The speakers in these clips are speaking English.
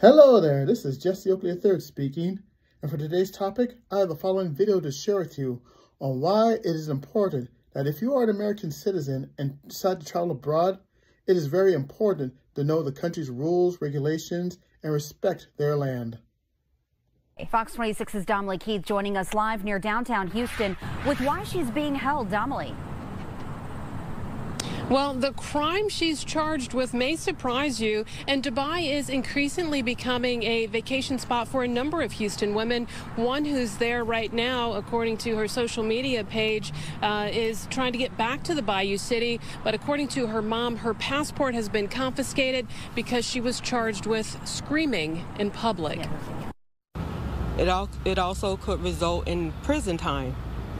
Hello there, this is Jesse Oakley III speaking, and for today's topic, I have the following video to share with you on why it is important that if you are an American citizen and decide to travel abroad, it is very important to know the country's rules, regulations, and respect their land. Fox 26's Damali Keith joining us live near downtown Houston with why she's being held. Damali. Well, the crime she's charged with may surprise you, and Dubai is increasingly becoming a vacation spot for a number of Houston women. One who's there right now, according to her social media page, uh, is trying to get back to the Bayou City, but according to her mom, her passport has been confiscated because she was charged with screaming in public. It, al it also could result in prison time.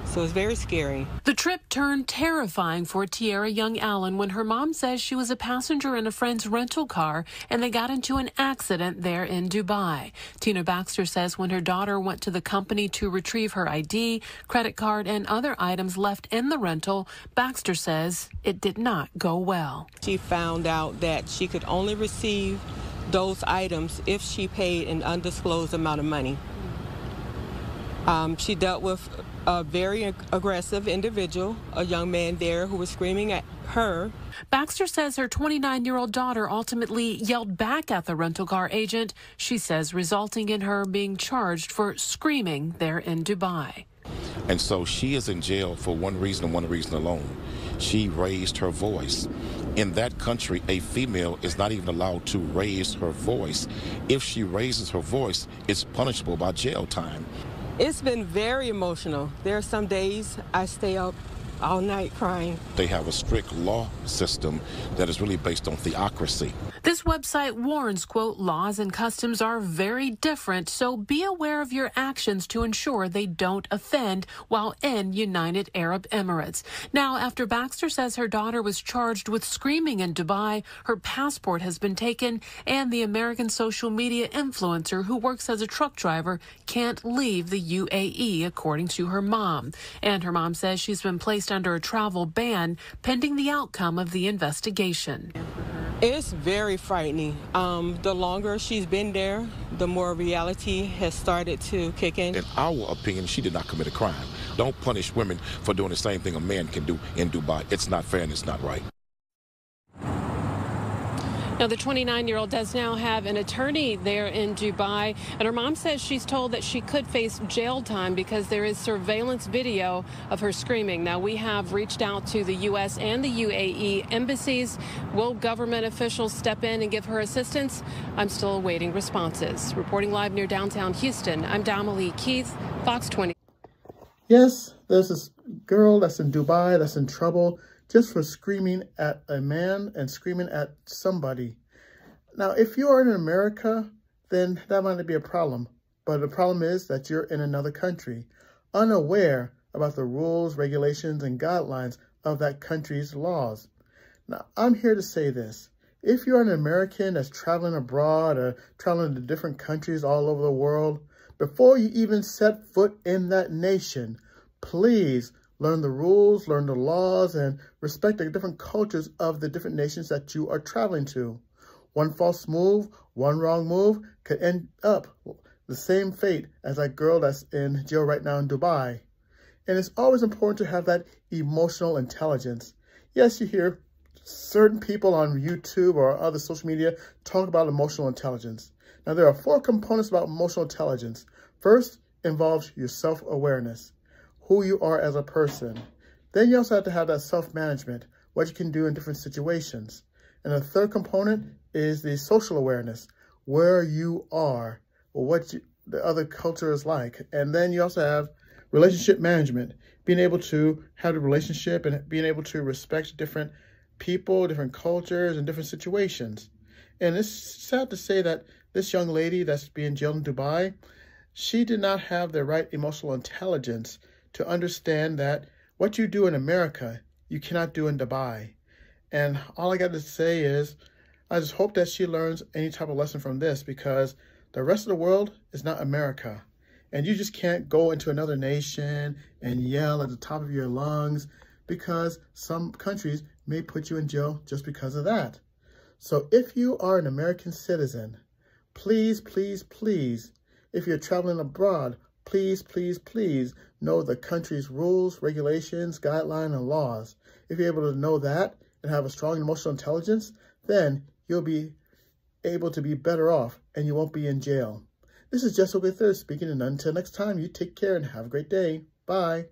So it's very scary. The trip turned terrifying for Tierra Young Allen when her mom says she was a passenger in a friend's rental car and they got into an accident there in Dubai. Tina Baxter says when her daughter went to the company to retrieve her ID, credit card, and other items left in the rental, Baxter says it did not go well. She found out that she could only receive those items if she paid an undisclosed amount of money. Um, she dealt with a very aggressive individual, a young man there who was screaming at her. Baxter says her 29 year old daughter ultimately yelled back at the rental car agent, she says, resulting in her being charged for screaming there in Dubai. And so she is in jail for one reason and one reason alone. She raised her voice. In that country, a female is not even allowed to raise her voice. If she raises her voice, it's punishable by jail time. It's been very emotional. There are some days I stay up all night crying. They have a strict law system that is really based on theocracy. This website warns, quote, laws and customs are very different, so be aware of your actions to ensure they don't offend while in United Arab Emirates. Now, after Baxter says her daughter was charged with screaming in Dubai, her passport has been taken, and the American social media influencer who works as a truck driver can't leave the UAE, according to her mom. And her mom says she's been placed under a travel ban pending the outcome of the investigation. It's very frightening. Um, the longer she's been there, the more reality has started to kick in. In our opinion, she did not commit a crime. Don't punish women for doing the same thing a man can do in Dubai. It's not fair and it's not right. Now, the 29 year old does now have an attorney there in Dubai, and her mom says she's told that she could face jail time because there is surveillance video of her screaming. Now, we have reached out to the U.S. and the UAE embassies. Will government officials step in and give her assistance? I'm still awaiting responses. Reporting live near downtown Houston, I'm Damali Keith, Fox 20. Yes, there's this girl that's in Dubai that's in trouble just for screaming at a man and screaming at somebody. Now, if you are in America, then that might not be a problem. But the problem is that you're in another country, unaware about the rules, regulations, and guidelines of that country's laws. Now, I'm here to say this. If you're an American that's traveling abroad or traveling to different countries all over the world, before you even set foot in that nation, please learn the rules, learn the laws, and respect the different cultures of the different nations that you are traveling to. One false move, one wrong move could end up the same fate as that girl that's in jail right now in Dubai. And it's always important to have that emotional intelligence. Yes, you hear certain people on YouTube or other social media talk about emotional intelligence. Now, there are four components about emotional intelligence. First involves your self-awareness who you are as a person. Then you also have to have that self-management, what you can do in different situations. And the third component is the social awareness, where you are, or what you, the other culture is like. And then you also have relationship management, being able to have a relationship and being able to respect different people, different cultures, and different situations. And it's sad to say that this young lady that's being jailed in Dubai, she did not have the right emotional intelligence to understand that what you do in America, you cannot do in Dubai. And all I got to say is, I just hope that she learns any type of lesson from this because the rest of the world is not America. And you just can't go into another nation and yell at the top of your lungs because some countries may put you in jail just because of that. So if you are an American citizen, Please, please, please, if you're traveling abroad, please, please, please know the country's rules, regulations, guidelines, and laws. If you're able to know that and have a strong emotional intelligence, then you'll be able to be better off and you won't be in jail. This is Jessica Third speaking, and until next time, you take care and have a great day. Bye.